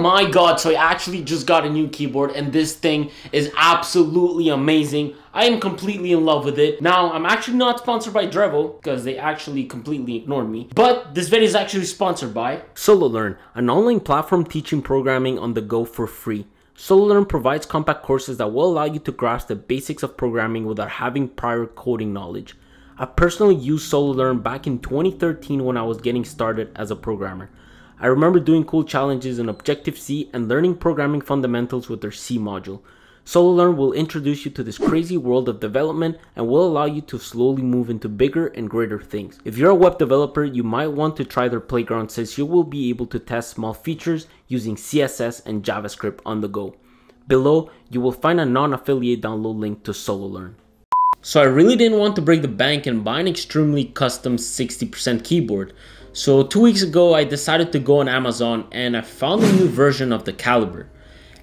my god, so I actually just got a new keyboard and this thing is absolutely amazing. I am completely in love with it. Now, I'm actually not sponsored by Drevo because they actually completely ignored me. But this video is actually sponsored by SoloLearn, an online platform teaching programming on the go for free. SoloLearn provides compact courses that will allow you to grasp the basics of programming without having prior coding knowledge. I personally used SoloLearn back in 2013 when I was getting started as a programmer. I remember doing cool challenges in Objective-C and learning programming fundamentals with their C module. SoloLearn will introduce you to this crazy world of development and will allow you to slowly move into bigger and greater things. If you're a web developer, you might want to try their playground since you will be able to test small features using CSS and JavaScript on the go. Below, you will find a non-affiliate download link to SoloLearn. So I really didn't want to break the bank and buy an extremely custom 60% keyboard. So two weeks ago, I decided to go on Amazon and I found a new version of the Calibur.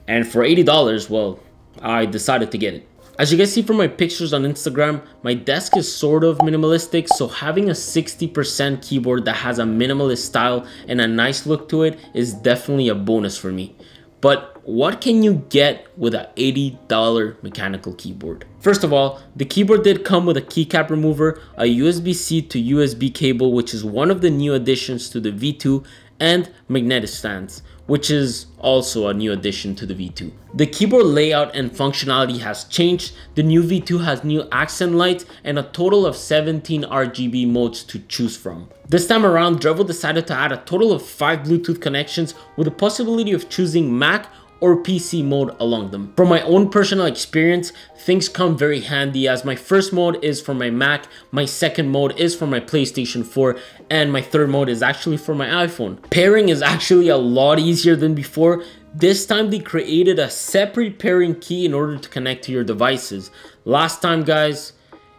And for $80, well, I decided to get it. As you guys see from my pictures on Instagram, my desk is sort of minimalistic, so having a 60% keyboard that has a minimalist style and a nice look to it is definitely a bonus for me. But what can you get with a $80 mechanical keyboard? First of all, the keyboard did come with a keycap remover, a USB-C to USB cable which is one of the new additions to the V2 and magnetic stands which is also a new addition to the V2. The keyboard layout and functionality has changed. The new V2 has new accent lights and a total of 17 RGB modes to choose from. This time around, Drevo decided to add a total of 5 Bluetooth connections with the possibility of choosing Mac or PC mode along them. From my own personal experience, things come very handy as my first mode is for my Mac, my second mode is for my PlayStation 4, and my third mode is actually for my iPhone. Pairing is actually a lot easier than before. This time they created a separate pairing key in order to connect to your devices. Last time guys,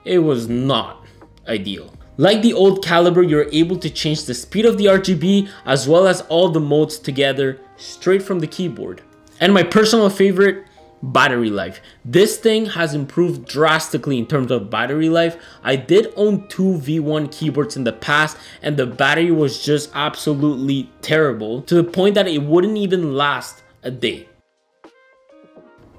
it was not ideal. Like the old Calibur, you're able to change the speed of the RGB as well as all the modes together straight from the keyboard. And my personal favorite, battery life. This thing has improved drastically in terms of battery life. I did own two V1 keyboards in the past and the battery was just absolutely terrible to the point that it wouldn't even last a day.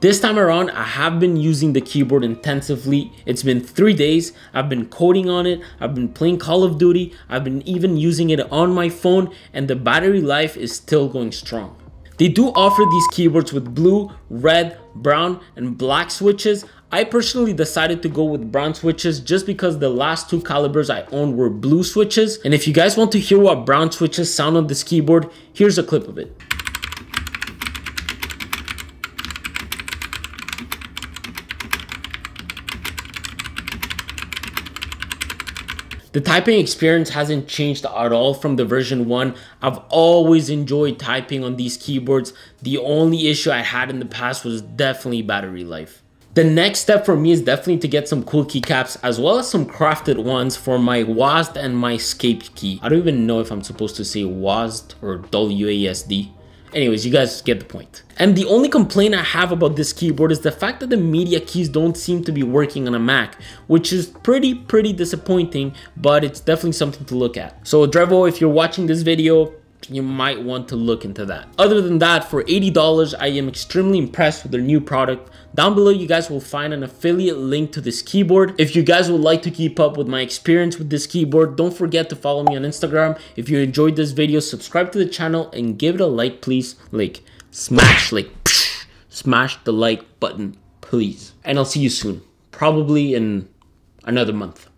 This time around, I have been using the keyboard intensively. It's been three days. I've been coding on it. I've been playing Call of Duty. I've been even using it on my phone and the battery life is still going strong. They do offer these keyboards with blue, red, brown, and black switches. I personally decided to go with brown switches just because the last two Caliburs I owned were blue switches. And if you guys want to hear what brown switches sound on this keyboard, here's a clip of it. The typing experience hasn't changed at all from the version 1. I've always enjoyed typing on these keyboards. The only issue I had in the past was definitely battery life. The next step for me is definitely to get some cool keycaps as well as some crafted ones for my WASD and my escape key. I don't even know if I'm supposed to say WASD or WASD. Anyways, you guys get the point. And the only complaint I have about this keyboard is the fact that the media keys don't seem to be working on a Mac, which is pretty, pretty disappointing, but it's definitely something to look at. So Drevo, if you're watching this video, you might want to look into that. Other than that, for $80, I am extremely impressed with their new product. Down below, you guys will find an affiliate link to this keyboard. If you guys would like to keep up with my experience with this keyboard, don't forget to follow me on Instagram. If you enjoyed this video, subscribe to the channel and give it a like, please. Like, smash, like, psh, smash the like button, please. And I'll see you soon. Probably in another month.